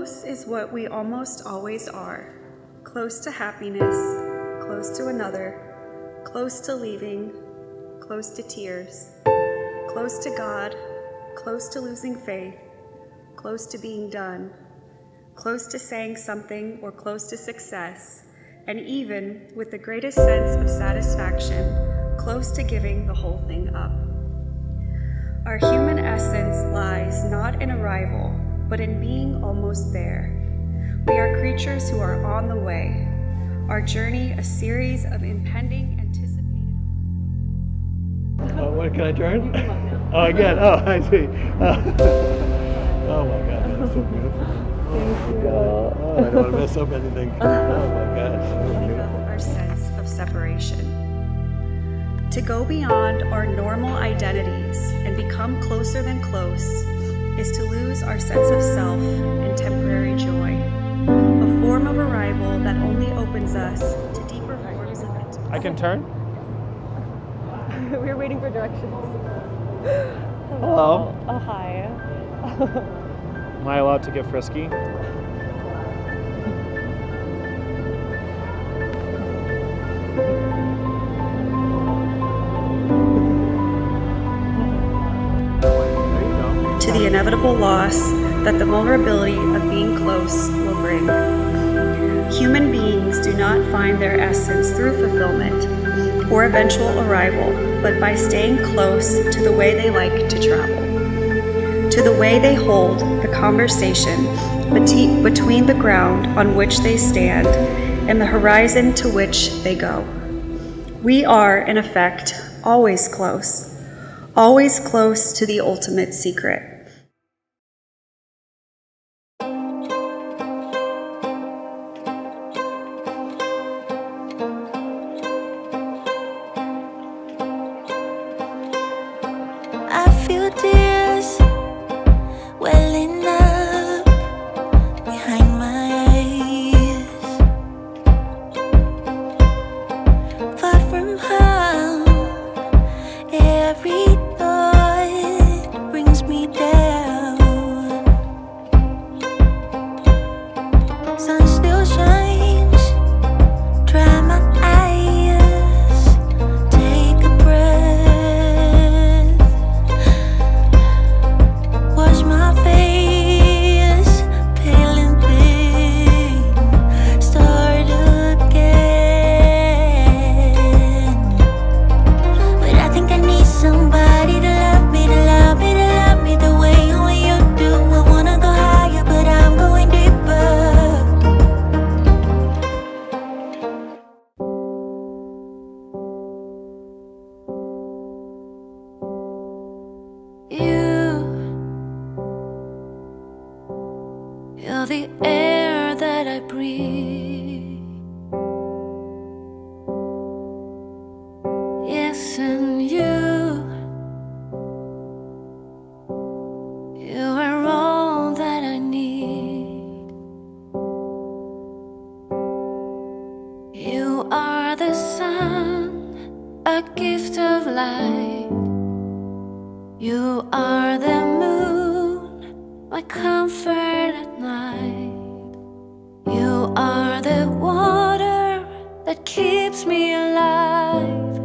Close is what we almost always are close to happiness, close to another, close to leaving, close to tears, close to God, close to losing faith, close to being done, close to saying something or close to success, and even with the greatest sense of satisfaction, close to giving the whole thing up. Our human essence lies not in arrival, but in being almost there. We are creatures who are on the way, our journey a series of impending, anticipated. Oh, what can I turn? Oh, again. Oh, I see. Oh. oh my God, that's so beautiful. Oh, oh my God. Oh, I don't want to mess up anything. Oh my gosh. Our sense of separation. To go beyond our normal identities and become closer than close is to lose our sense of self and temporary joy, a form of arrival that only opens us to deeper forms of intimacy. I can turn? We're waiting for directions. Hello. Oh, hi. Am I allowed to get frisky? Inevitable loss that the vulnerability of being close will bring. Human beings do not find their essence through fulfillment or eventual arrival, but by staying close to the way they like to travel, to the way they hold the conversation between the ground on which they stand and the horizon to which they go. We are, in effect, always close, always close to the ultimate secret. I gift of light. You are the moon, my comfort at night. You are the water that keeps me alive.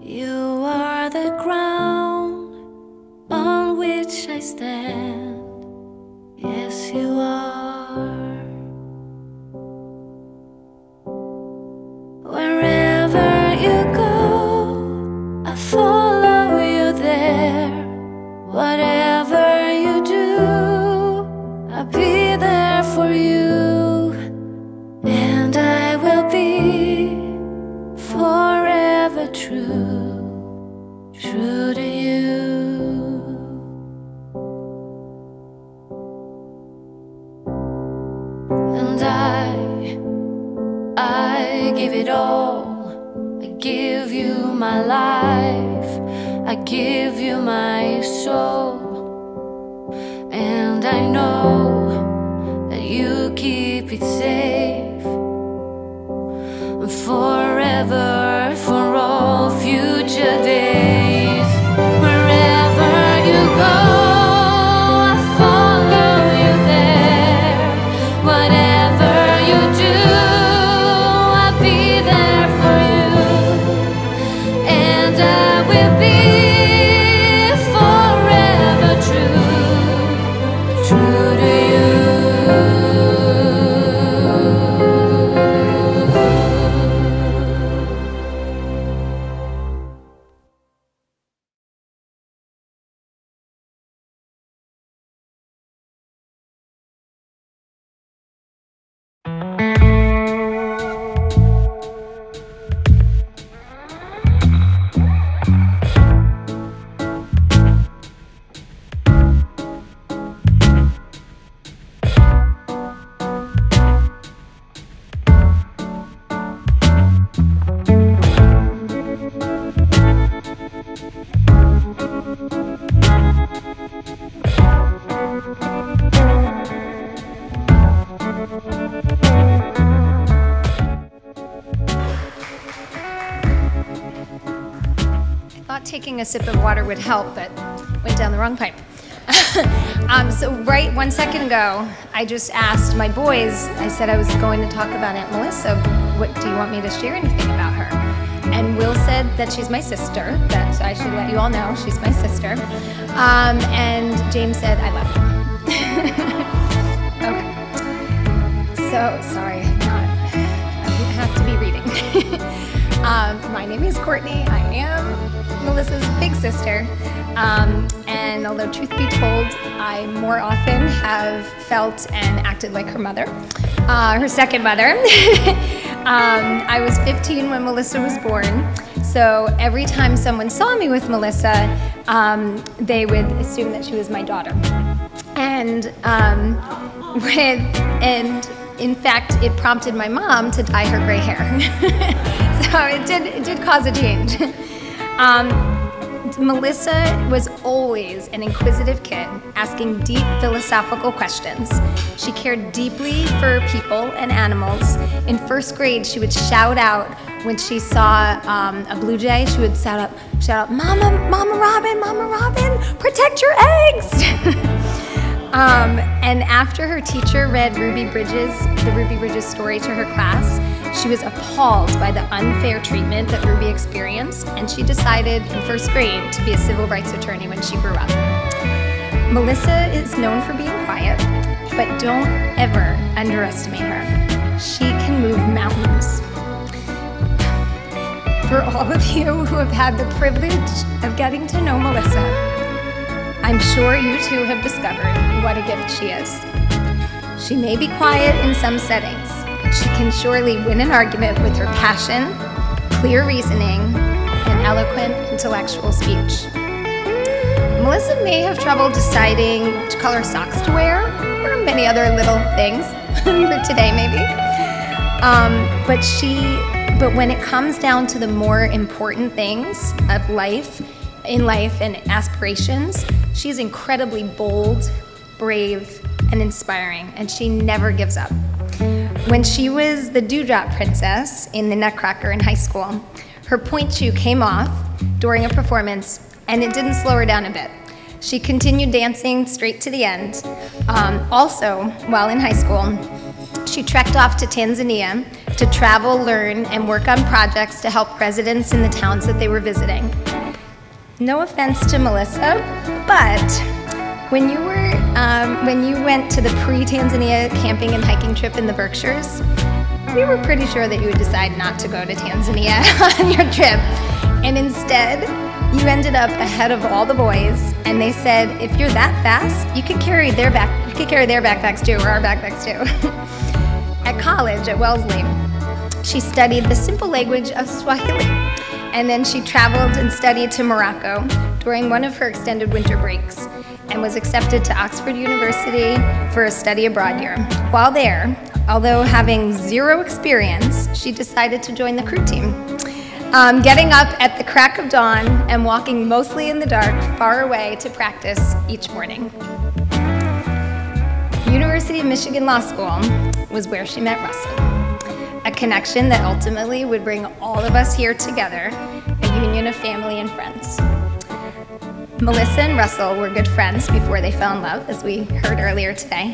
You are the ground on which I stand. Forever, for all future days. Taking a sip of water would help, but went down the wrong pipe. um, so, right one second ago, I just asked my boys, I said I was going to talk about Aunt Melissa. What do you want me to share anything about her? And Will said that she's my sister, that I should let you all know she's my sister. Um, and James said, I love you. okay. So, sorry, not, I have to be reading. um, my name is Courtney. I am Melissa's big sister. Um, and although, truth be told, I more often have felt and acted like her mother, uh, her second mother. um, I was 15 when Melissa was born. So every time someone saw me with Melissa, um, they would assume that she was my daughter. And um, with, and in fact, it prompted my mom to dye her gray hair. so it did, it did cause a change. Um, Melissa was always an inquisitive kid, asking deep philosophical questions. She cared deeply for people and animals. In first grade, she would shout out when she saw um, a blue jay. She would shout out, shout out, "Mama, Mama Robin, Mama Robin, protect your eggs!" Um, and after her teacher read Ruby Bridges, the Ruby Bridges story to her class, she was appalled by the unfair treatment that Ruby experienced, and she decided in first grade to be a civil rights attorney when she grew up. Melissa is known for being quiet, but don't ever underestimate her. She can move mountains. For all of you who have had the privilege of getting to know Melissa, I'm sure you too have discovered what a gift she is. She may be quiet in some settings, she can surely win an argument with her passion, clear reasoning, and eloquent intellectual speech. Melissa may have trouble deciding which color socks to wear, or many other little things for today, maybe. Um, but she, but when it comes down to the more important things of life, in life and aspirations, she's incredibly bold, brave, and inspiring, and she never gives up. When she was the Dewdrop Princess in the Nutcracker in high school, her pointe shoe came off during a performance, and it didn't slow her down a bit. She continued dancing straight to the end. Um, also, while in high school, she trekked off to Tanzania to travel, learn, and work on projects to help residents in the towns that they were visiting. No offense to Melissa, but when you were um, when you went to the pre-Tanzania camping and hiking trip in the Berkshires, we were pretty sure that you would decide not to go to Tanzania on your trip, and instead you ended up ahead of all the boys, and they said if you're that fast, you could carry their back you could carry their backpacks too, or our backpacks too. at college at Wellesley, she studied the simple language of Swahili and then she traveled and studied to Morocco during one of her extended winter breaks and was accepted to Oxford University for a study abroad year. While there, although having zero experience, she decided to join the crew team. Um, getting up at the crack of dawn and walking mostly in the dark far away to practice each morning. University of Michigan Law School was where she met Russell a connection that ultimately would bring all of us here together, a union of family and friends. Melissa and Russell were good friends before they fell in love, as we heard earlier today.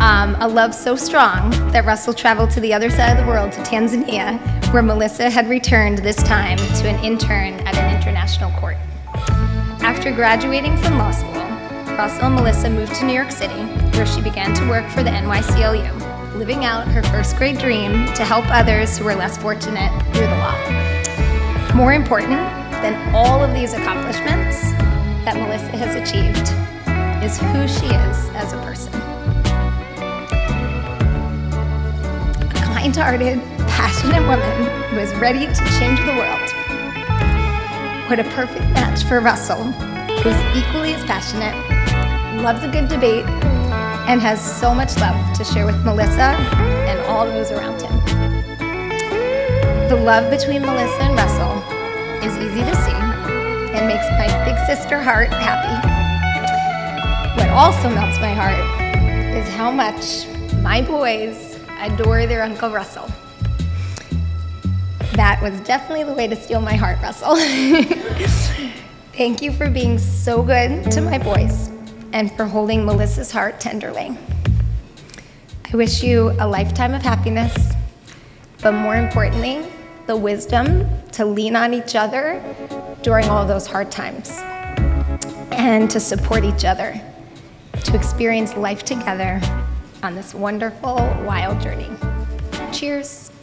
Um, a love so strong that Russell traveled to the other side of the world to Tanzania, where Melissa had returned this time to an intern at an international court. After graduating from law school, Russell and Melissa moved to New York City, where she began to work for the NYCLU living out her first grade dream to help others who were less fortunate through the law. More important than all of these accomplishments that Melissa has achieved is who she is as a person. A kind-hearted, passionate woman who is ready to change the world. What a perfect match for Russell, who is equally as passionate, loves a good debate, and has so much love to share with Melissa and all those around him. The love between Melissa and Russell is easy to see and makes my big sister heart happy. What also melts my heart is how much my boys adore their Uncle Russell. That was definitely the way to steal my heart, Russell. Thank you for being so good to my boys and for holding Melissa's heart tenderly. I wish you a lifetime of happiness, but more importantly, the wisdom to lean on each other during all those hard times and to support each other, to experience life together on this wonderful, wild journey. Cheers.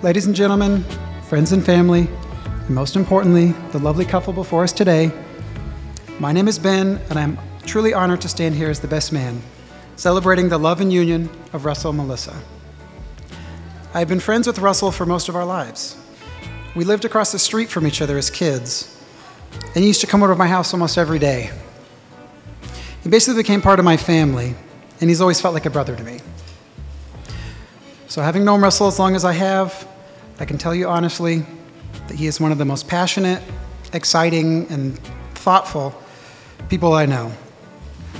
Ladies and gentlemen, friends and family, and most importantly, the lovely couple before us today, my name is Ben, and I'm truly honored to stand here as the best man, celebrating the love and union of Russell and Melissa. I've been friends with Russell for most of our lives. We lived across the street from each other as kids, and he used to come over to my house almost every day. He basically became part of my family, and he's always felt like a brother to me. So, having known Russell as long as I have, I can tell you honestly that he is one of the most passionate, exciting, and thoughtful people I know.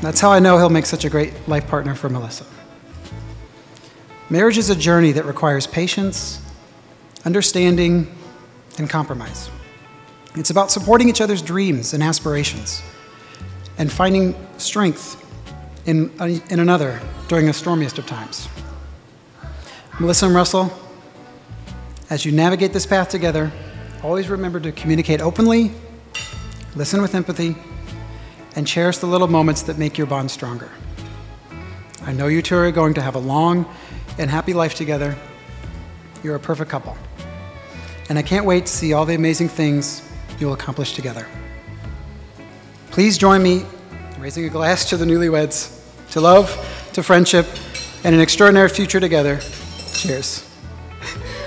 That's how I know he'll make such a great life partner for Melissa. Marriage is a journey that requires patience, understanding, and compromise. It's about supporting each other's dreams and aspirations and finding strength in, uh, in another during the stormiest of times. Melissa and Russell, as you navigate this path together, always remember to communicate openly, listen with empathy, and cherish the little moments that make your bond stronger. I know you two are going to have a long and happy life together. You're a perfect couple. And I can't wait to see all the amazing things you'll accomplish together. Please join me in raising a glass to the newlyweds, to love, to friendship, and an extraordinary future together. Cheers.